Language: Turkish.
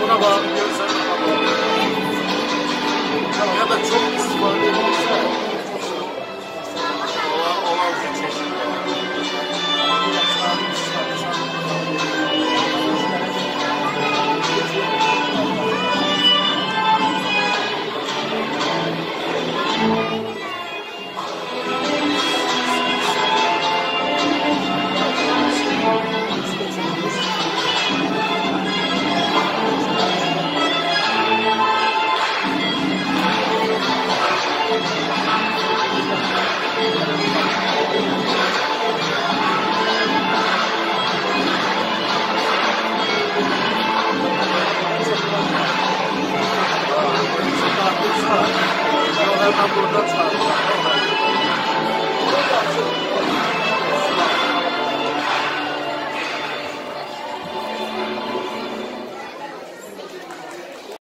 Buna bağlı görsen ya da çok Saya mau.